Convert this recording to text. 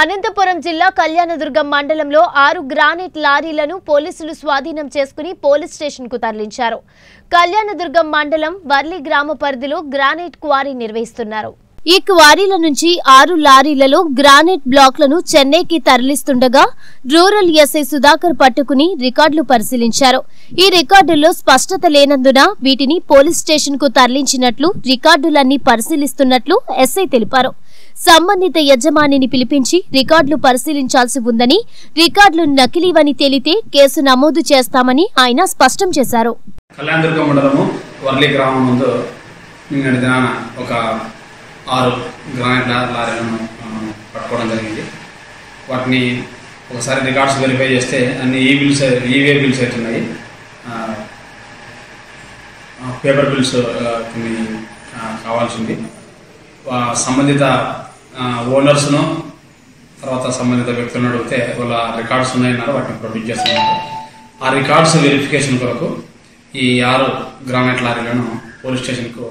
అనంతపురం జిల్లా కళ్యాణదుర్గం మండలంలో ఆరు గ్రానైట్ లారీలను పోలీసులు స్వాధీనం చేసుకుని పోలీస్ స్టేషన్కు తరలించారు. కళ్యాణదుర్గం మండలం వర్లి గ్రామ పరిధిలో గ్రానైట్ క్వారీ నిర్వహిస్తున్నారు. ఈ క్వారీల నుంచి ఆరు లారీలలో గ్రానైట్ బ్లాక్లను చెన్నైకి తరలిస్తుండగా రూరల్ ఎస్ఐ సుధాకర్ పట్టుకుని రికార్డులు పరిశీలించారు. ఈ రికార్డుల్లో స్పష్టత లేనందున వీటిని పోలీస్ స్టేషన్కు తరలించినట్లు రికార్డులన్నీ పరిశీలిస్తున్నట్లు ఎస్ఐ తెలిపారు. సంబంధిత యజమానిని పిలిపించి రికార్డులు పరిశీలించాల్సి ఉందని రికార్డులు నకిలీవని తేలితే కేసు నమోదు చేస్తామని ఆయన స్పష్టం చేశారు. కళ్యాణదుర్గం మండలము వర్లి గ్రామం ముందు నిన్నటి దినాన ఒక ఆరు గ్రానైట్ లారీలను పట్టుకోవడం జరిగింది. వాటిని ఒకసారి రికార్డ్స్ వెరిఫై చేస్తే అన్ని ఈ బిల్స్ ఈవే బిల్స్ అవుతున్నాయి పేపర్ బిల్స్ కొన్ని ఆ, కావాల్సింది సంబంధిత ఓనర్స్ను తర్వాత సంబంధిత వ్యక్తులను అడిగితే వాళ్ళ రికార్డ్స్ ఉన్నాయన్నారు వాటిని ప్రొడ్యూస్ చేస్తున్నారు. ఆ రికార్డ్స్ వెరిఫికేషన్ కొరకు ఈ ఆరు గ్రానైట్ లారీలను పోలీస్ స్టేషన్కు